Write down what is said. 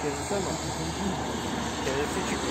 天这么不是净，简。